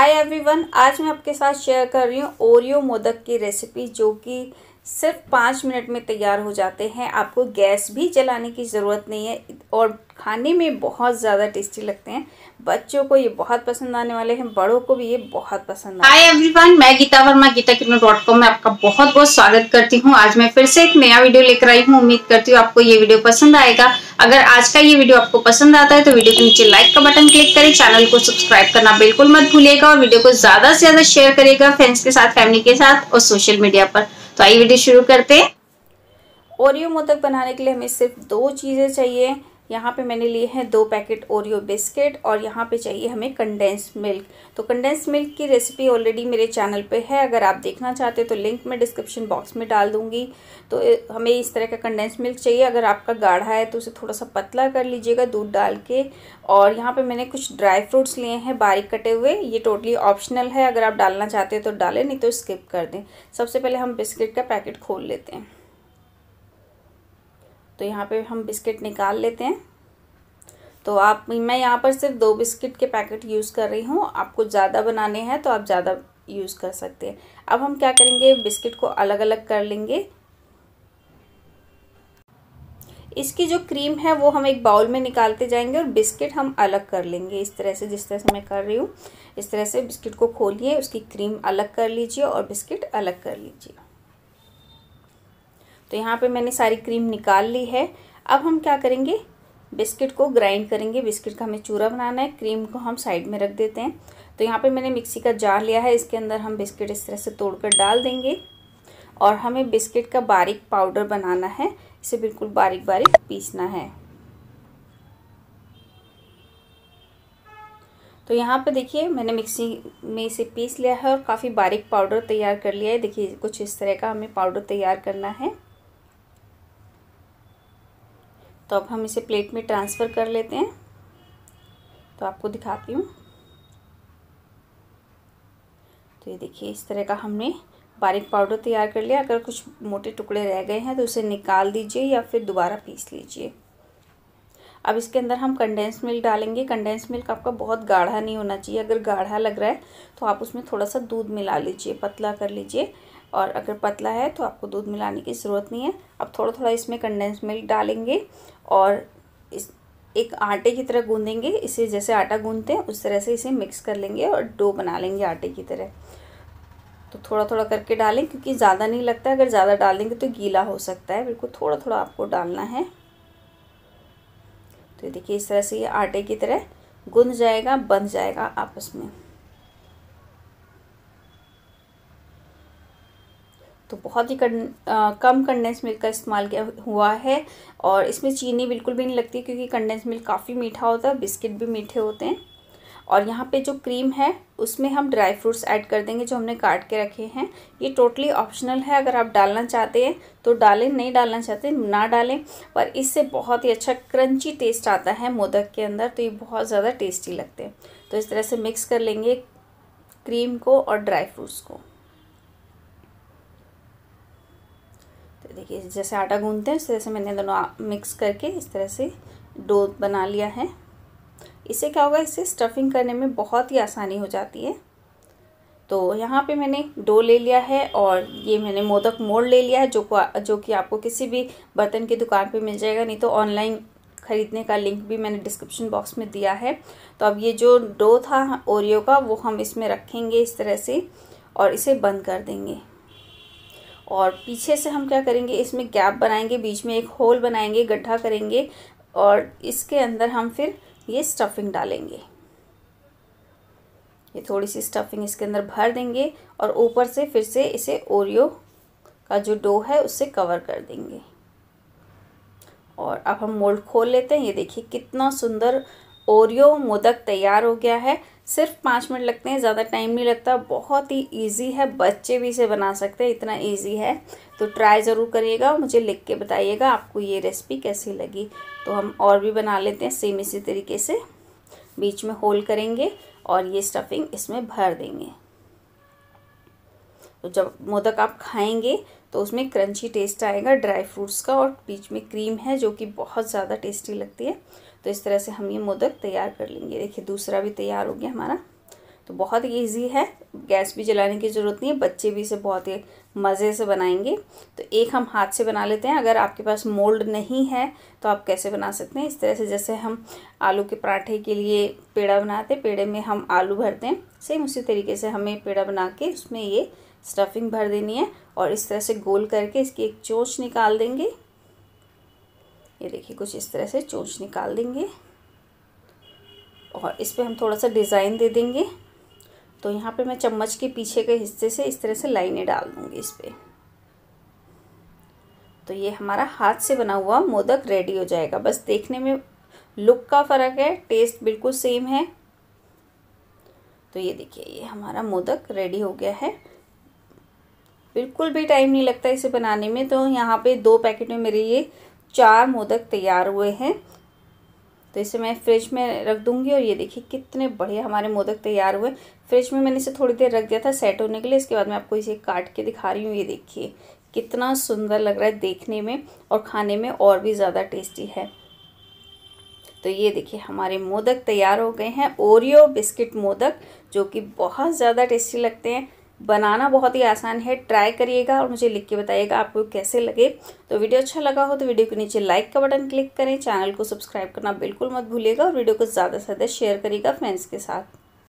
Hi everyone आज मैं आपके साथ शेयर कर रही हूँ ओरियो मोदक की रेसिपी जो कि सिर्फ़ पाँच मिनट में तैयार हो जाते हैं। आपको गैस भी जलाने की ज़रूरत नहीं है और खाने में बहुत ज़्यादा टेस्टी लगते हैं। बच्चों को ये बहुत पसंद आने वाले हैं, बड़ों को भी ये बहुत पसंद हाय एवरीवन मैं गीता वर्मा गीता किनो डॉट कॉम में आपका बहुत बहुत स्वागत करती हूँ। आज मैं फिर से एक नया वीडियो लेकर आई हूँ। उम्मीद करती हूँ आपको ये वीडियो पसंद आएगा। अगर आज का ये वीडियो आपको पसंद आता है तो वीडियो के नीचे लाइक का बटन क्लिक करें चैनल को सब्सक्राइब करना बिल्कुल मत भूलिएगा और वीडियो को ज़्यादा से ज़्यादा शेयर करेगा फ्रेंड्स के साथ फैमिली के साथ और सोशल मीडिया पर। तो आइए वीडियो शुरू करते हैं। ओरियो मोदक बनाने के लिए हमें सिर्फ़ दो चीज़ें चाहिए। यहाँ पे मैंने लिए हैं दो पैकेट ओरियो बिस्किट और यहाँ पे चाहिए हमें कंडेंस मिल्क तो कंडेंस मिल्क की रेसिपी ऑलरेडी मेरे चैनल पे है। अगर आप देखना चाहते तो लिंक मैं डिस्क्रिप्शन बॉक्स में डाल दूँगी। तो हमें इस तरह का कंडेंस मिल्क चाहिए। अगर आपका गाढ़ा है तो उसे थोड़ा सा पतला कर लीजिएगा दूध डाल के। और यहाँ पर मैंने कुछ ड्राई फ्रूट्स लिए हैं बारीक कटे हुए। ये टोटली ऑप्शनल है। अगर आप डालना चाहते हैं तो डालें, नहीं तो स्किप कर दें। सबसे पहले हम बिस्किट का पैकेट खोल लेते हैं। तो यहाँ पे हम बिस्किट निकाल लेते हैं। तो आप, मैं यहाँ पर सिर्फ़ दो बिस्किट के पैकेट यूज़ कर रही हूँ। आपको ज़्यादा बनाने हैं तो आप ज़्यादा यूज़ कर सकते हैं। अब हम क्या करेंगे? बिस्किट को अलग अलग कर लेंगे। इसकी जो क्रीम है वो हम एक बाउल में निकालते जाएँगे और बिस्किट हम अलग कर लेंगे। इस तरह से, जिस तरह से मैं कर रही हूँ, इस तरह से बिस्किट को खोलिए, उसकी क्रीम अलग कर लीजिए और बिस्किट अलग कर लीजिए। तो यहाँ पे मैंने सारी क्रीम निकाल ली है। अब हम क्या करेंगे? बिस्किट को ग्राइंड करेंगे। बिस्किट का हमें चूरा बनाना है। क्रीम को हम साइड में रख देते हैं। तो यहाँ पे मैंने मिक्सी का जार लिया है। इसके अंदर हम बिस्किट इस तरह से तोड़कर डाल देंगे। और हमें बिस्किट का बारीक पाउडर बनाना है। इसे बिल्कुल बारीक बारीक पीसना है। तो यहाँ पे देखिए, मैंने मिक्सी में इसे पीस लिया है और काफ़ी बारीक पाउडर तैयार कर लिया है। देखिए, कुछ इस तरह का हमें पाउडर तैयार करना है। तो अब हम इसे प्लेट में ट्रांसफ़र कर लेते हैं। तो आपको दिखाती हूँ। तो ये देखिए, इस तरह का हमने बारीक पाउडर तैयार कर लिया। अगर कुछ मोटे टुकड़े रह गए हैं तो उसे निकाल दीजिए या फिर दोबारा पीस लीजिए। अब इसके अंदर हम कंडेंस मिल्क डालेंगे। कंडेंस मिल्क आपका बहुत गाढ़ा नहीं होना चाहिए। अगर गाढ़ा लग रहा है तो आप उसमें थोड़ा सा दूध मिला लीजिए, पतला कर लीजिए। और अगर पतला है तो आपको दूध मिलाने की ज़रूरत नहीं है। अब थोड़ा थोड़ा इसमें कंडेंस मिल्क डालेंगे और इस एक आटे की तरह गूंदेंगे। इसे जैसे आटा गूंदते हैं, उस तरह से इसे मिक्स कर लेंगे और डो बना लेंगे आटे की तरह। तो थोड़ा थोड़ा करके डालें, क्योंकि ज़्यादा नहीं लगता अगर ज़्यादा डाल देंगे तो गीला हो सकता है। बिल्कुल थोड़ा थोड़ा आपको डालना है। तो देखिए, इस तरह से ये आटे की तरह गुंद जाएगा बंध जाएगा आपस में। तो बहुत ही कन, आ, कम कंडेंस मिल्क का इस्तेमाल किया हुआ है और इसमें चीनी बिल्कुल भी नहीं लगती क्योंकि कंडेंस मिल्क काफ़ी मीठा होता है बिस्किट भी मीठे होते हैं। और यहाँ पे जो क्रीम है उसमें हम ड्राई फ्रूट्स ऐड कर देंगे जो हमने काट के रखे हैं। ये टोटली ऑप्शनल है अगर आप डालना चाहते हैं तो डालें नहीं डालना चाहते ना डालें पर इससे बहुत ही अच्छा क्रंची टेस्ट आता है मोदक के अंदर तो ये बहुत ज़्यादा टेस्टी लगते हैं। तो इस तरह से मिक्स कर लेंगे क्रीम को और ड्राई फ्रूट्स को। देखिए, जैसे आटा गूंदते हैं इस तरह से मैंने दोनों मिक्स करके इस तरह से डो बना लिया है। इससे क्या होगा, इससे स्टफिंग करने में बहुत ही आसानी हो जाती है। तो यहाँ पे मैंने डो ले लिया है और ये मैंने मोदक मोड़ ले लिया है, जो जो कि आपको किसी भी बर्तन की दुकान पे मिल जाएगा। नहीं तो ऑनलाइन ख़रीदने का लिंक भी मैंने डिस्क्रिप्शन बॉक्स में दिया है। तो अब ये जो डो था, ओरियो का, वो हम इसमें रखेंगे इस तरह से और इसे बंद कर देंगे। और पीछे से हम क्या करेंगे, इसमें गैप बनाएँगे, बीच में एक होल बनाएँगे, गड्ढा करेंगे और इसके अंदर हम फिर ये स्टफिंग डालेंगे। ये थोड़ी सी स्टफिंग इसके अंदर भर देंगे और ऊपर से फिर से इसे ओरियो का जो डो है, उससे कवर कर देंगे। और अब हम मोल्ड खोल लेते हैं। ये देखिए कितना सुंदर ओरियो मोदक तैयार हो गया है। सिर्फ़ पाँच मिनट लगते हैं, ज़्यादा टाइम नहीं लगता। बहुत ही इजी है, बच्चे भी इसे बना सकते हैं, इतना इजी है। तो ट्राई ज़रूर करिएगा मुझे लिख के बताइएगा आपको ये रेसिपी कैसी लगी। तो हम और भी बना लेते हैं सेम इसी तरीके से। बीच में होल करेंगे और ये स्टफिंग इसमें भर देंगे। तो जब मोदक आप खाएँगे तो उसमें क्रंची टेस्ट आएगा ड्राई फ्रूट्स का और बीच में क्रीम है, जो कि बहुत ज़्यादा टेस्टी लगती है। तो इस तरह से हम ये मोदक तैयार कर लेंगे। देखिए, दूसरा भी तैयार हो गया हमारा। तो बहुत ही ईजी है। गैस भी जलाने की ज़रूरत नहीं है। बच्चे भी इसे बहुत ही मज़े से बनाएँगे। तो एक हम हाथ से बना लेते हैं। अगर आपके पास मोल्ड नहीं है तो आप कैसे बना सकते हैं? इस तरह से जैसे हम आलू के पराठे के लिए पेड़ा बनाते हैं, पेड़े में हम आलू भरते हैं। सेम उसी तरीके से हमें पेड़ा बना के उसमें ये स्टफिंग भर देनी है और इस तरह से गोल करके इसकी एक चोच निकाल देंगे। ये देखिए, कुछ इस तरह से चोच निकाल देंगे। और इस पर हम थोड़ा सा डिज़ाइन दे देंगे। तो यहाँ पे मैं चम्मच के पीछे के हिस्से से इस तरह से लाइनें डाल दूँगी इस पर तो ये हमारा हाथ से बना हुआ मोदक रेडी हो जाएगा। बस देखने में लुक का फ़र्क है, टेस्ट बिल्कुल सेम है। तो ये देखिए, ये हमारा मोदक रेडी हो गया है। बिल्कुल भी टाइम नहीं लगता इसे बनाने में तो यहाँ पे दो पैकेट में मेरे ये चार मोदक तैयार हुए हैं। तो इसे मैं फ्रिज में रख दूँगी और ये देखिए कितने बढ़िया हमारे मोदक तैयार हुए। फ्रिज में मैंने इसे थोड़ी देर रख दिया था सेट होने के लिए, इसके बाद मैं आपको इसे काट के दिखा रही हूँ। ये देखिए, कितना सुंदर लग रहा है देखने में और खाने में और भी ज़्यादा टेस्टी है। तो ये देखिए हमारे मोदक तैयार हो गए हैं। ओरियो बिस्किट मोदक, जो कि बहुत ज़्यादा टेस्टी लगते हैं। बनाना बहुत ही आसान है। ट्राई करिएगा और मुझे लिख के बताइएगा आपको कैसे लगे। तो वीडियो अच्छा लगा हो तो वीडियो के नीचे लाइक का बटन क्लिक करें। चैनल को सब्सक्राइब करना बिल्कुल मत भूलिएगा और वीडियो को ज़्यादा से ज़्यादा शेयर करिएगा फ्रेंड्स के साथ।